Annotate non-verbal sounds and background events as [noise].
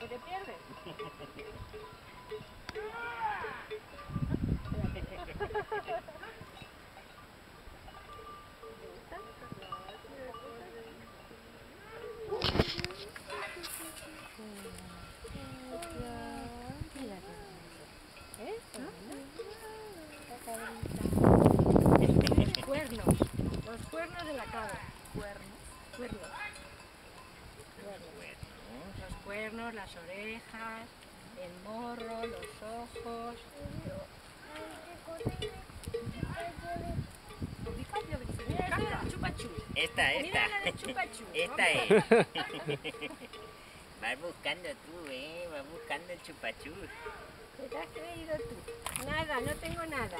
¿Que te pierdes? Cuernos, los cuernos de la cabra. Cuernos. Cuernos. Los cuernos, las orejas, el morro, los ojos. Esta, esta. la de chupachú. [laughs] Esta es. [laughs] Vas buscando tú, ¿eh? Vas buscando el chupachú. ¿Qué te has creído tú? Nada, no tengo nada.